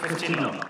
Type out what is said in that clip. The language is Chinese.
太近了